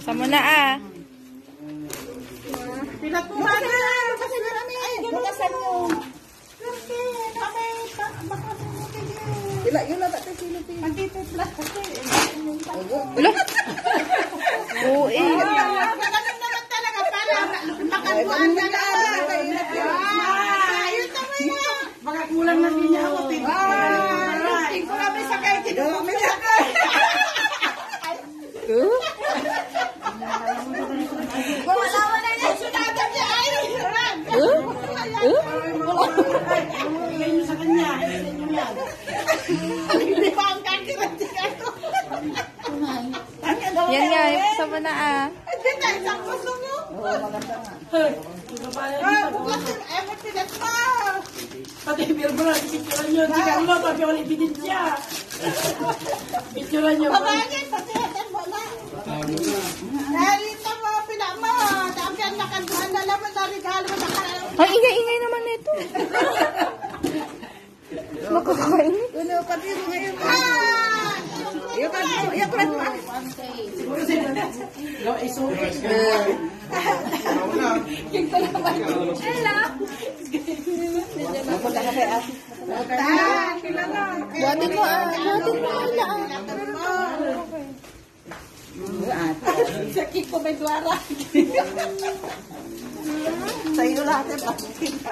Sama na ah. Pinatuhan na! Kasi marami! Ay, bukasan mo! Kami, Ila, yun na ito silipin? Andito plus kasi. Ulo. Oo eh. Magaling naman talaga pala. Makabuan na lang. Ayun yan. Baka kulang na din niya ako. Hindi pa ang kakirat niya. Yan nga, sama na ah. Isang mo. Nakakain. Ulo, pati mo ngayon. Yung kan mo, yung kan mo. Siguro sila. Gawa isuot. Ah, kilala. Buhatin mo ah. Buhatin mo ah. Sa kiko may duwara. Sa iyo lahat ang pagkakin. Mas